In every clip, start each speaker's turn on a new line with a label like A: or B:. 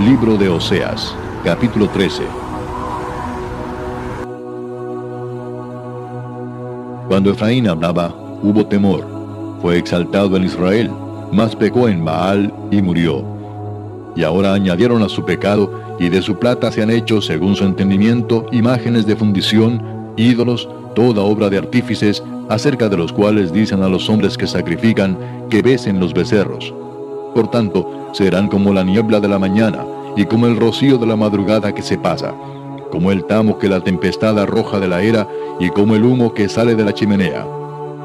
A: Libro de Oseas, capítulo 13. Cuando Efraín hablaba, hubo temor. Fue exaltado en Israel, mas pecó en Baal y murió. Y ahora añadieron a su pecado, y de su plata se han hecho, según su entendimiento, imágenes de fundición, ídolos, toda obra de artífices, acerca de los cuales dicen a los hombres que sacrifican, que besen los becerros. Por tanto, serán como la niebla de la mañana, y como el rocío de la madrugada que se pasa, como el tamo que la tempestad arroja de la era, y como el humo que sale de la chimenea.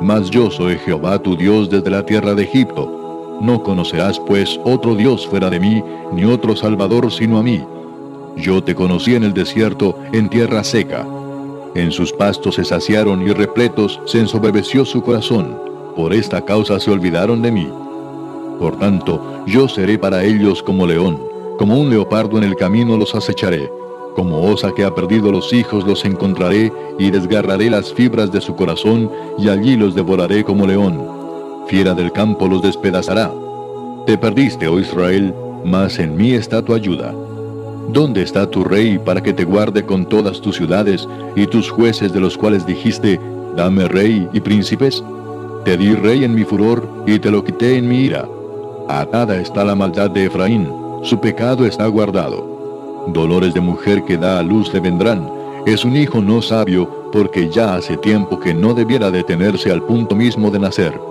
A: Mas yo soy Jehová tu Dios desde la tierra de Egipto. No conocerás pues otro Dios fuera de mí, ni otro Salvador sino a mí. Yo te conocí en el desierto, en tierra seca. En sus pastos se saciaron y repletos se ensoberbeció su corazón. Por esta causa se olvidaron de mí. Por tanto, yo seré para ellos como león, como un leopardo en el camino los acecharé, como osa que ha perdido los hijos los encontraré y desgarraré las fibras de su corazón y allí los devoraré como león. Fiera del campo los despedazará. Te perdiste, oh Israel, mas en mí está tu ayuda. ¿Dónde está tu rey para que te guarde con todas tus ciudades y tus jueces de los cuales dijiste, dame rey y príncipes? Te di rey en mi furor y te lo quité en mi ira. Atada está la maldad de Efraín, su pecado está guardado. Dolores de mujer que da a luz le vendrán. Es un hijo no sabio, porque ya hace tiempo que no debiera detenerse al punto mismo de nacer.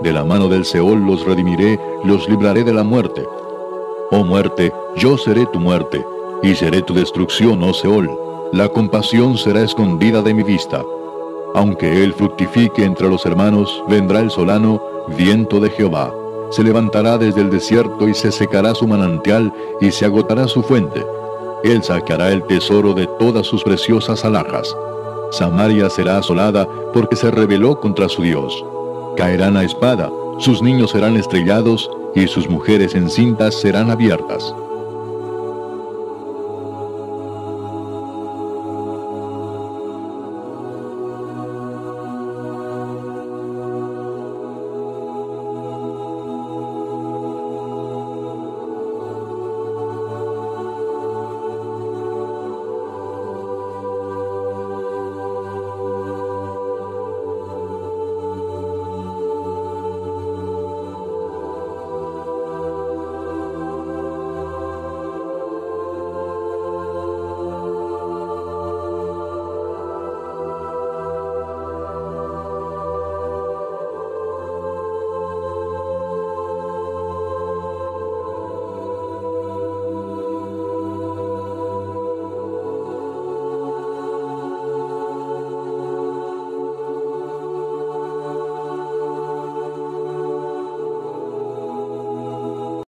A: De la mano del Seol los redimiré, los libraré de la muerte. Oh muerte, yo seré tu muerte, y seré tu destrucción, oh Seol. La compasión será escondida de mi vista. Aunque él fructifique entre los hermanos, vendrá el solano, viento de Jehová se levantará desde el desierto y se secará su manantial y se agotará su fuente. Él sacará el tesoro de todas sus preciosas alhajas. Samaria será asolada porque se rebeló contra su Dios. Caerán a espada, sus niños serán estrellados y sus mujeres encintas serán abiertas.